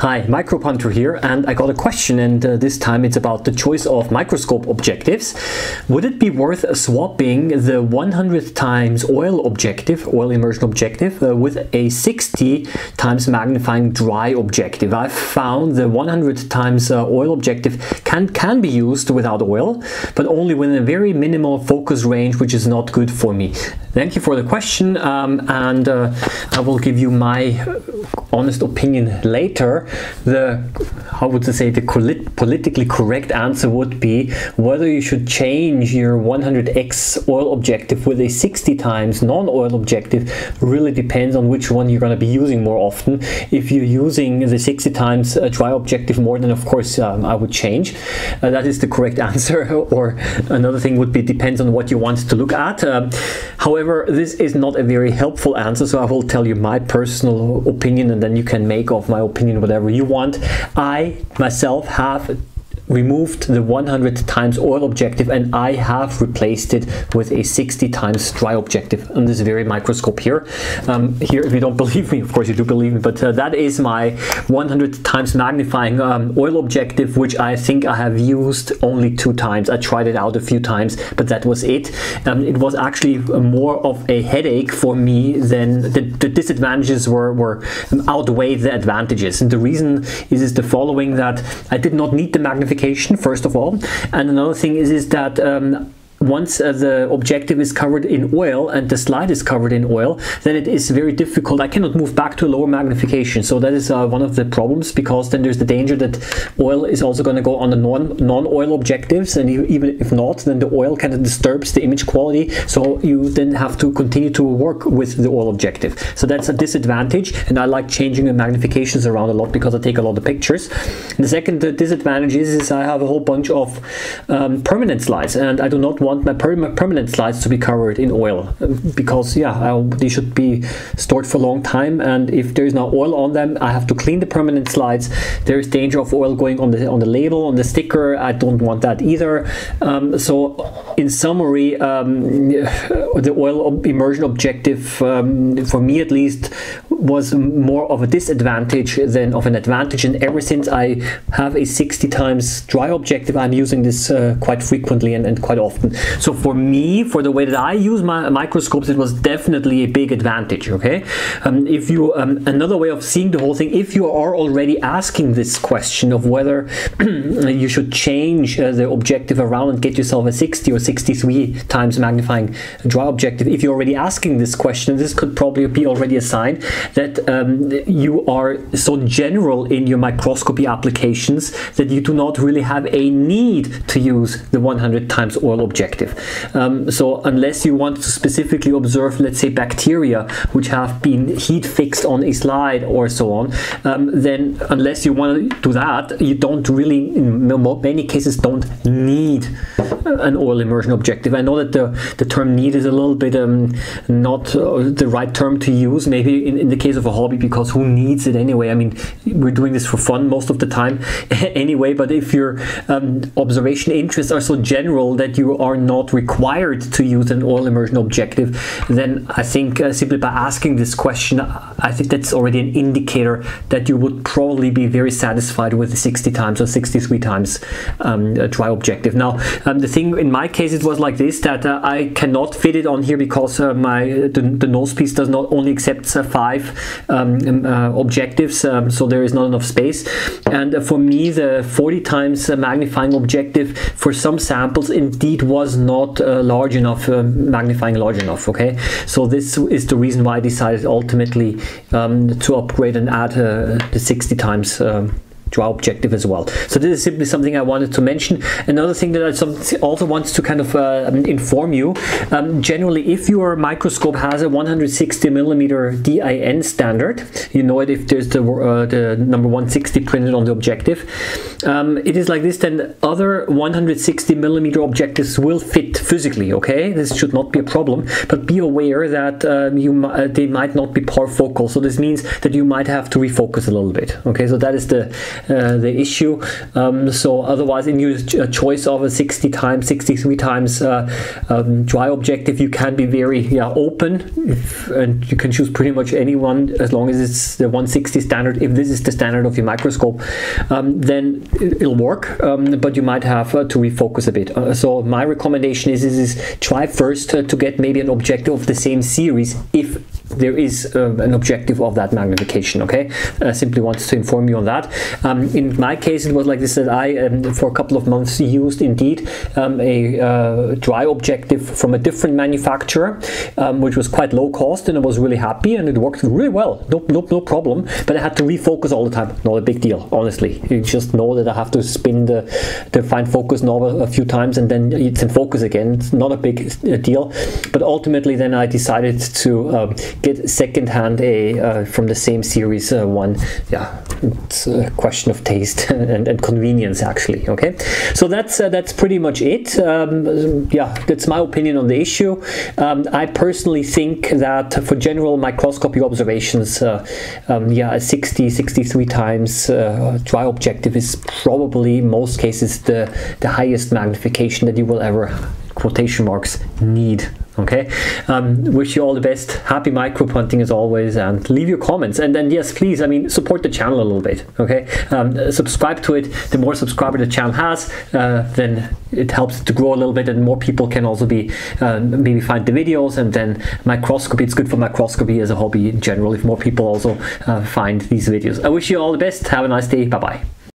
Hi, Microbehunter here, and I got a question, and uh, this time it's about the choice of microscope objectives. Would it be worth swapping the 100 times oil objective, oil immersion objective, uh, with a 60 times magnifying dry objective? I've found the 100 times uh, oil objective can, can be used without oil, but only within a very minimal focus range, which is not good for me. Thank you for the question, um, and uh, I will give you my honest opinion later. The how would I say the politically correct answer would be whether you should change your 100x oil objective with a 60 times non-oil objective really depends on which one you're going to be using more often. If you're using the 60 times uh, dry objective more, then of course um, I would change. Uh, that is the correct answer. or another thing would be depends on what you want to look at. Um, however However, this is not a very helpful answer, so I will tell you my personal opinion and then you can make of my opinion whatever you want. I myself have removed the 100 times oil objective and I have replaced it with a 60 times dry objective on this very microscope here. Um, here, if you don't believe me, of course you do believe me, but uh, that is my 100 times magnifying um, oil objective, which I think I have used only two times. I tried it out a few times, but that was it. Um, it was actually more of a headache for me than the, the disadvantages were, were outweigh the advantages. And the reason is, is the following that I did not need the magnification first of all. And another thing is is that um, once uh, the objective is covered in oil and the slide is covered in oil, then it is very difficult. I cannot move back to lower magnification. So that is uh, one of the problems because then there's the danger that oil is also going to go on the non, non-oil objectives. And even if not, then the oil kind of disturbs the image quality. So you then have to continue to work with the oil objective. So that's a disadvantage. And I like changing the magnifications around a lot because I take a lot of pictures. And the second disadvantage is, is I have a whole bunch of um, permanent slides and I do not want want my per permanent slides to be covered in oil because yeah I, they should be stored for a long time and if there is no oil on them I have to clean the permanent slides. There is danger of oil going on the on the label on the sticker. I don't want that either. Um, so in summary um, the oil immersion objective um, for me at least was more of a disadvantage than of an advantage and ever since I have a 60 times dry objective. I'm using this uh, quite frequently and, and quite often. So for me, for the way that I use my microscopes, it was definitely a big advantage, okay? Um, if you, um, another way of seeing the whole thing, if you are already asking this question of whether you should change uh, the objective around and get yourself a 60 or 63 times magnifying dry objective, if you're already asking this question, this could probably be already a sign that um, you are so general in your microscopy applications that you do not really have a need to use the 100 times oil objective. Um, so unless you want to specifically observe, let's say, bacteria which have been heat fixed on a slide or so on, um, then unless you want to do that, you don't really, in many cases, don't need an oil immersion objective. I know that the, the term need is a little bit um, not uh, the right term to use, maybe in, in the case of a hobby, because who needs it anyway? I mean, we're doing this for fun most of the time anyway, but if your um, observation interests are so general that you are not required to use an oil immersion objective, then I think uh, simply by asking this question, I think that's already an indicator that you would probably be very satisfied with the 60 times or 63 times um, dry objective. Now, um, the thing in my case, it was like this, that uh, I cannot fit it on here because uh, my the, the, nose piece does not only accept uh, five um, um uh, objectives, um, so there is not enough space. And uh, for me, the 40 times magnifying objective for some samples indeed was not uh, large enough, uh, magnifying large enough, okay? So this is the reason why I decided ultimately um, to upgrade and add uh, the 60 times um, our objective as well. So this is simply something I wanted to mention. Another thing that I also want to kind of uh, inform you, um, generally if your microscope has a 160 millimeter DIN standard, you know it if there's the, uh, the number 160 printed on the objective, um, it is like this then other 160 millimeter objectives will fit physically, okay? This should not be a problem, but be aware that um, you uh, they might not be parfocal. So this means that you might have to refocus a little bit, okay? So that is the uh, the issue. Um, so otherwise, in your choice of a 60 times, 63 times uh, um, dry objective, you can be very yeah open, if, and you can choose pretty much anyone as long as it's the 160 standard. If this is the standard of your microscope, um, then it'll work. Um, but you might have uh, to refocus a bit. Uh, so my recommendation is, is, is try first to get maybe an objective of the same series if there is uh, an objective of that magnification okay? I simply wanted to inform you on that. Um, in my case it was like this that I um, for a couple of months used indeed um, a uh, dry objective from a different manufacturer um, which was quite low cost and I was really happy and it worked really well. No, no, no problem but I had to refocus all the time. Not a big deal honestly. You just know that I have to spin the, the fine focus knob a, a few times and then it's in focus again. It's not a big uh, deal. But ultimately then I decided to um, get secondhand a uh, from the same series uh, one. Yeah, it's a question of taste and, and convenience actually. Okay, so that's uh, that's pretty much it. Um, yeah, that's my opinion on the issue. Um, I personally think that for general microscopy observations, um, yeah, 60, 63 times dry objective is probably most cases the the highest magnification that you will ever quotation marks need okay? Um, wish you all the best. Happy microbe hunting as always and leave your comments. And then yes please i mean support the channel a little bit okay? Um, subscribe to it. The more subscriber the channel has uh, then it helps to grow a little bit and more people can also be uh, maybe find the videos and then microscopy it's good for microscopy as a hobby in general if more people also uh, find these videos. I wish you all the best. Have a nice day. Bye bye